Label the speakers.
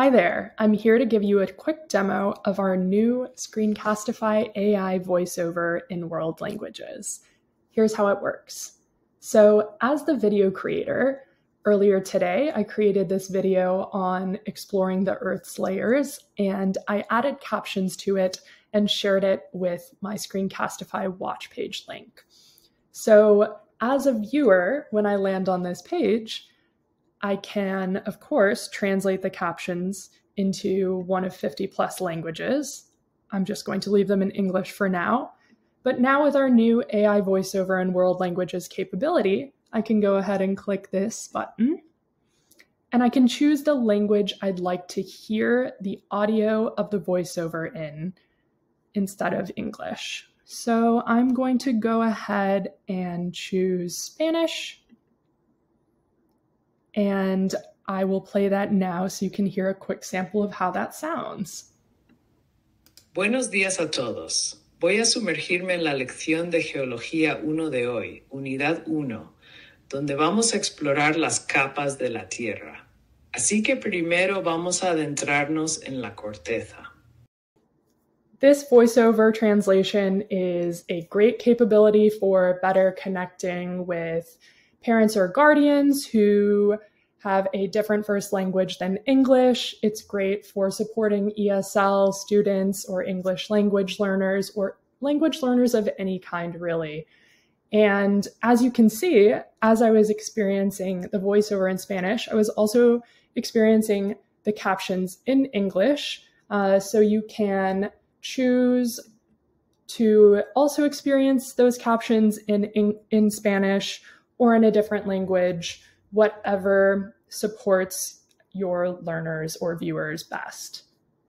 Speaker 1: Hi there, I'm here to give you a quick demo of our new Screencastify AI voiceover in world languages. Here's how it works. So as the video creator, earlier today I created this video on exploring the Earth's layers and I added captions to it and shared it with my Screencastify watch page link. So as a viewer, when I land on this page, I can, of course, translate the captions into one of 50 plus languages. I'm just going to leave them in English for now. But now with our new AI voiceover and world languages capability, I can go ahead and click this button and I can choose the language I'd like to hear the audio of the voiceover in instead of English. So I'm going to go ahead and choose Spanish and I will play that now so you can hear a quick sample of how that sounds.
Speaker 2: Buenos días a todos. Voy a sumergirme en la lección de Geología 1 de hoy, Unidad 1, donde vamos a explorar las capas de la Tierra. Así que primero vamos a adentrarnos en la corteza.
Speaker 1: This voiceover translation is a great capability for better connecting with parents or guardians who have a different first language than English. It's great for supporting ESL students or English language learners or language learners of any kind, really. And as you can see, as I was experiencing the voiceover in Spanish, I was also experiencing the captions in English. Uh, so you can choose to also experience those captions in, in, in Spanish or in a different language, whatever supports your learners or viewers best.